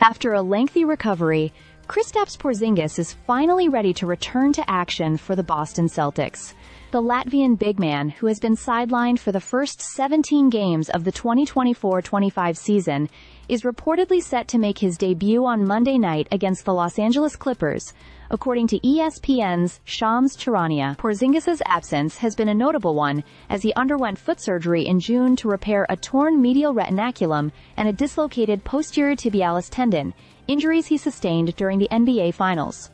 After a lengthy recovery, Kristaps Porzingis is finally ready to return to action for the Boston Celtics. The Latvian big man, who has been sidelined for the first 17 games of the 2024-25 season, is reportedly set to make his debut on Monday night against the Los Angeles Clippers. According to ESPN's Shams Charania, Porzingis' absence has been a notable one, as he underwent foot surgery in June to repair a torn medial retinaculum and a dislocated posterior tibialis tendon, injuries he sustained during the NBA Finals.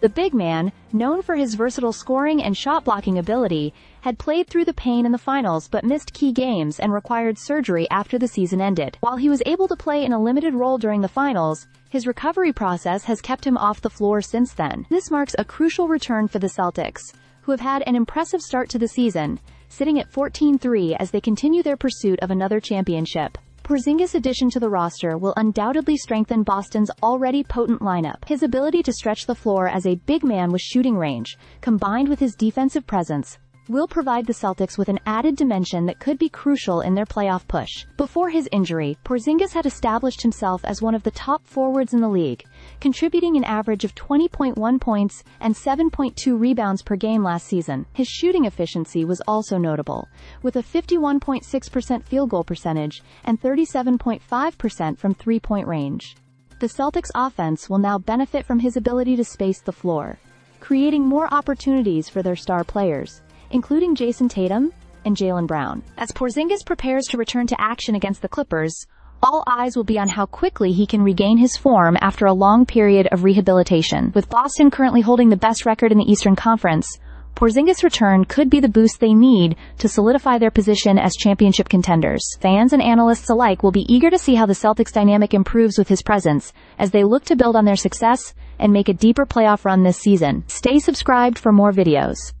The big man, known for his versatile scoring and shot blocking ability, had played through the pain in the finals but missed key games and required surgery after the season ended. While he was able to play in a limited role during the finals, his recovery process has kept him off the floor since then. This marks a crucial return for the Celtics, who have had an impressive start to the season, sitting at 14-3 as they continue their pursuit of another championship. Porzingis' addition to the roster will undoubtedly strengthen Boston's already potent lineup. His ability to stretch the floor as a big man with shooting range, combined with his defensive presence, will provide the Celtics with an added dimension that could be crucial in their playoff push. Before his injury, Porzingis had established himself as one of the top forwards in the league, contributing an average of 20.1 points and 7.2 rebounds per game last season. His shooting efficiency was also notable, with a 51.6% field goal percentage and 37.5% from three-point range. The Celtics offense will now benefit from his ability to space the floor, creating more opportunities for their star players including Jayson Tatum and Jaylen Brown. As Porzingis prepares to return to action against the Clippers, all eyes will be on how quickly he can regain his form after a long period of rehabilitation. With Boston currently holding the best record in the Eastern Conference, Porzingis' return could be the boost they need to solidify their position as championship contenders. Fans and analysts alike will be eager to see how the Celtics dynamic improves with his presence as they look to build on their success and make a deeper playoff run this season. Stay subscribed for more videos.